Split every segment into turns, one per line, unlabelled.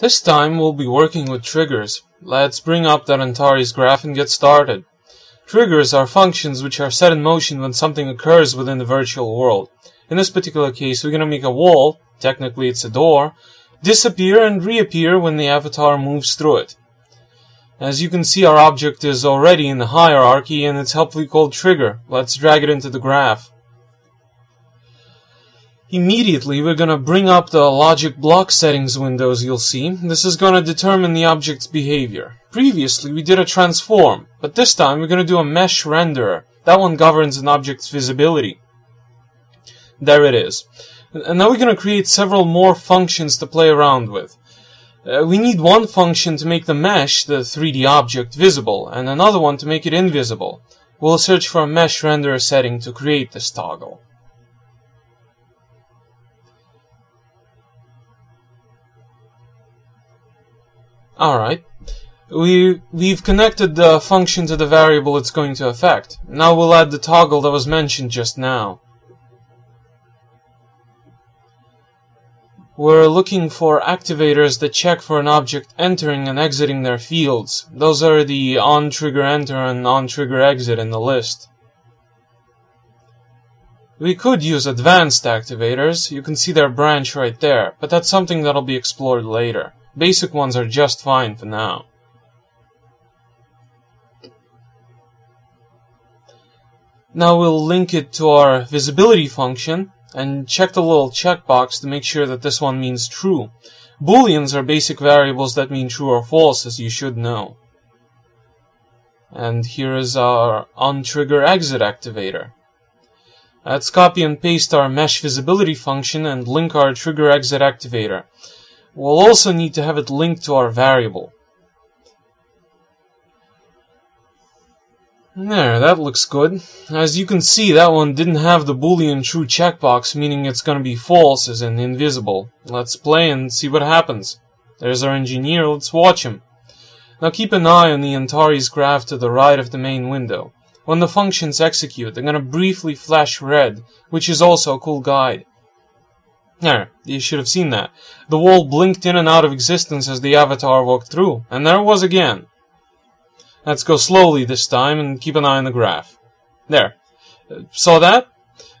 This time we'll be working with triggers. Let's bring up that Antares graph and get started. Triggers are functions which are set in motion when something occurs within the virtual world. In this particular case, we're going to make a wall, technically it's a door, disappear and reappear when the avatar moves through it. As you can see, our object is already in the hierarchy and it's helpfully called trigger. Let's drag it into the graph. Immediately, we're going to bring up the logic block settings windows you'll see. This is going to determine the object's behavior. Previously, we did a transform, but this time we're going to do a mesh renderer. That one governs an object's visibility. There it is. And now we're going to create several more functions to play around with. Uh, we need one function to make the mesh, the 3D object, visible, and another one to make it invisible. We'll search for a mesh renderer setting to create this toggle. Alright. We, we've connected the function to the variable it's going to affect. Now we'll add the toggle that was mentioned just now. We're looking for activators that check for an object entering and exiting their fields. Those are the on-trigger enter and on-trigger exit in the list. We could use advanced activators, you can see their branch right there, but that's something that'll be explored later. Basic ones are just fine for now. Now we'll link it to our visibility function and check the little checkbox to make sure that this one means true. Booleans are basic variables that mean true or false, as you should know. And here is our onTrigger exit activator. Let's copy and paste our mesh visibility function and link our trigger exit activator. We'll also need to have it linked to our variable. There, that looks good. As you can see, that one didn't have the boolean true checkbox, meaning it's gonna be false as in invisible. Let's play and see what happens. There's our engineer, let's watch him. Now keep an eye on the Antares graph to the right of the main window. When the functions execute, they're gonna briefly flash red, which is also a cool guide. There, you should have seen that. The wall blinked in and out of existence as the avatar walked through, and there it was again. Let's go slowly this time and keep an eye on the graph. There. Uh, saw that?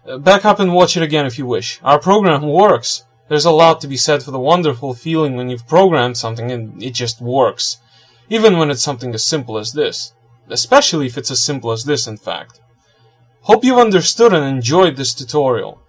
Uh, back up and watch it again if you wish. Our program works. There's a lot to be said for the wonderful feeling when you've programmed something and it just works. Even when it's something as simple as this. Especially if it's as simple as this, in fact. Hope you've understood and enjoyed this tutorial.